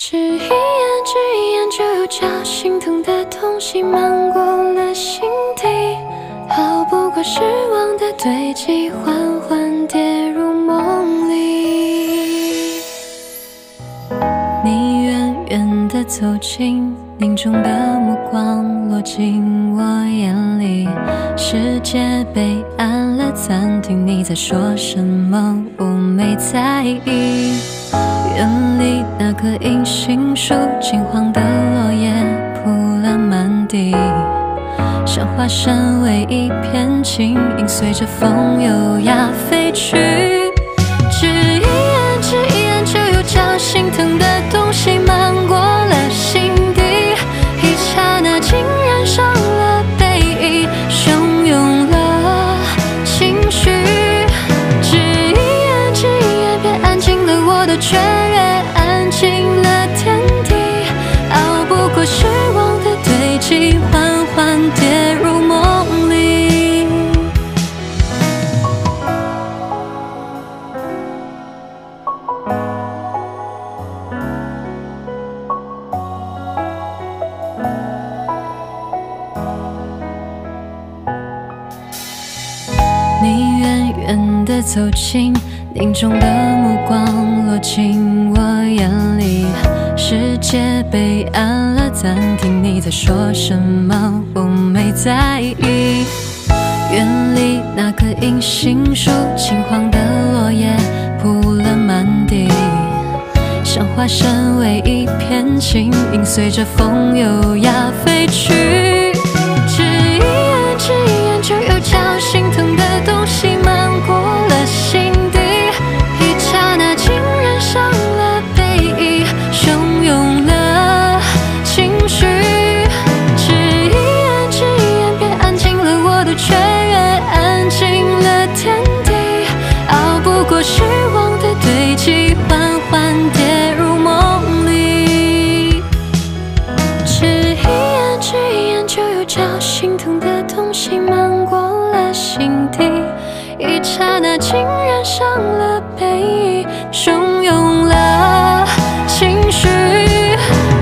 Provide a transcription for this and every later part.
只一眼，只一眼，就有叫心疼的东西漫过了心底，逃不过失望的堆积，缓缓跌入梦里。你远远的走近，凝重的目光落进我眼里，世界被按了暂停，你在说什么？我没在意。园里那棵银杏树，金黄的落叶铺了满地，像化身为一片轻盈，随着风优雅飞去。只一眼，只一眼，就有叫心疼的东西你远远的走近，凝重的目光落进我眼里，世界被按了暂停。你在说什么？我没在意。院里那棵银杏树，金黄的落叶铺了满地，像化身为一片轻盈，随着风优雅飞去。一刹那，竟染上了悲意，汹涌了情绪。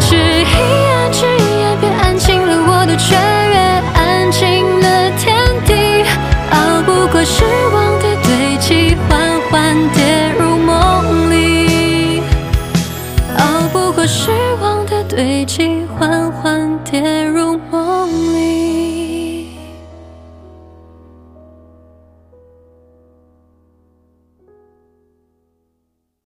只一眼，只一眼，便安静了我的雀跃，安静了天地。熬不过失望的堆积，缓缓跌入梦里。熬不过失望的堆积，缓缓跌入。